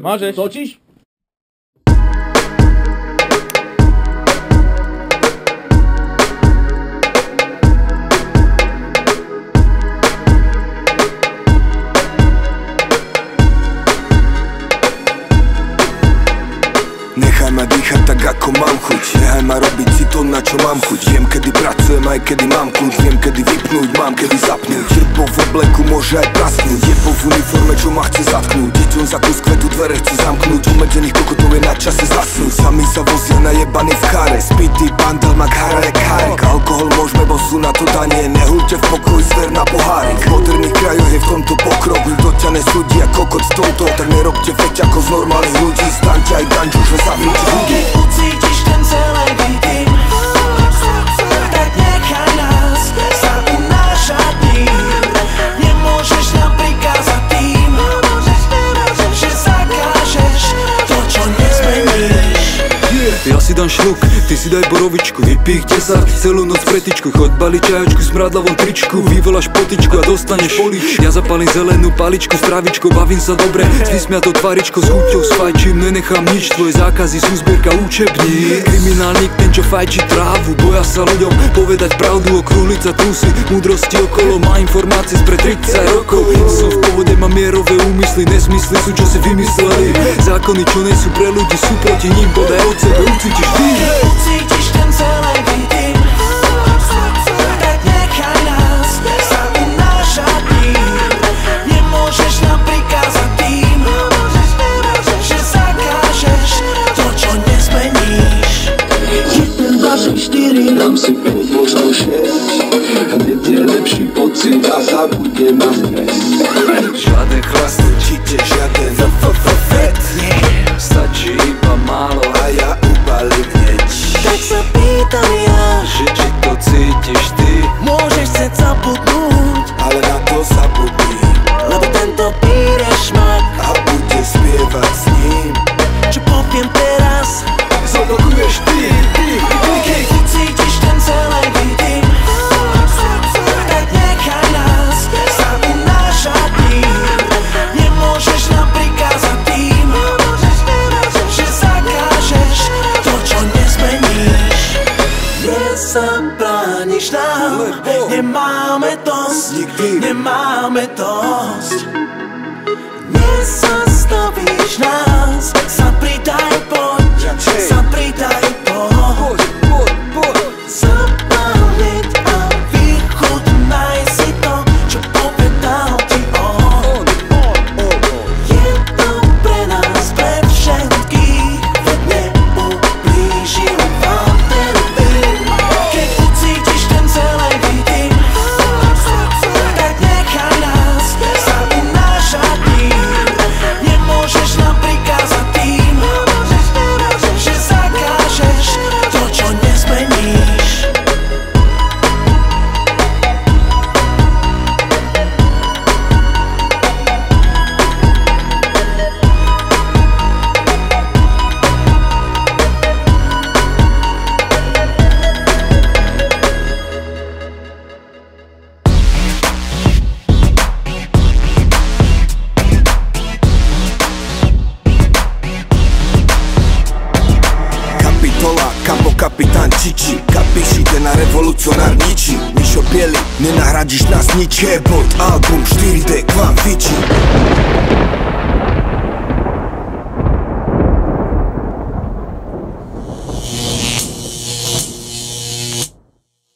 Môžeš. Točíš? Ma dýchať tak ako mám chuť. Nechaj ma robiť si to na čo mám chuť. Viem kedy pracujem aj kedy mám kľúč Viem kedy vypnúť, mám kedy zapnúť. Jebo v obleku môže aj prasknúť. Jebo v uniforme čo ma chce zatknúť. Deťom za kus kvetu dvere chce zamknúť. Umedzených kokotov je na čase zasnúť. Sami sa vozia najebaní v cháre Spitý bandel má khára jak hárek Alkohol môžeme, bo sú na to danie. Nehuľte v pokoji zver na pohárik. V moderných krajoch je v tomto pokrok. Nikto ťa nesúdi a kokot s touto. Tak nerobte feť ako z normálnych ľudí. Staňte aj ganču, že zavnúť Ja si dám šluk, ty si daj borovičku Vypich 10, celú noc pretičku Choď bali čajočku, smradlavom tričku. Vyvoláš potičku a dostaneš polič. Ja zapalím zelenú paličku s travičkou Bavím sa dobre, s vysmiatou tvaričkou S chuťou s fajčím, nenechám nič. Tvoje zákazy sú zbierka učební Kriminálnik, ten čo fajčí trávu Boja sa ľuďom. Povedať pravdu Okrúhliť sa trusy, múdrosti okolo. Má informácie spred 30 rokov. Som v pohode, mám mierové úmysly Nesmysly sú čo si vymysleli. Zákony čo nie sú pre ľudí sú proti ním Podaj od sebe, ucítiš ty ucítiš ten celý vidím Tak nechaj nás sa unášať ním Nemôžeš nám prikázať tým Že zakážeš to, čo nezmeníš. Jeden, dva, tri, štyri, dám si 5, možno 6 Hneď je lepší pocit a zabudnem na stres Žiaden chlast, určite žiaden Stačí iba málo a ja ubalím hneď. Tak sa pýtam ja. Že či to cítiš ty? Môžeš chcieť zabudnúť Ale na to zabudni. Lebo tento píreš šmak A bude spievať s ním. Čo poviem teraz? Zodokuješ Nezabrániš nám Nemáme dosť. Nikdy. Nemáme dosť. Nezastavíš narcici Kapiši te na revolucionarnici Mišo Pjeli, nie nahradiš nas niče Bot, album, štirite, kvam fići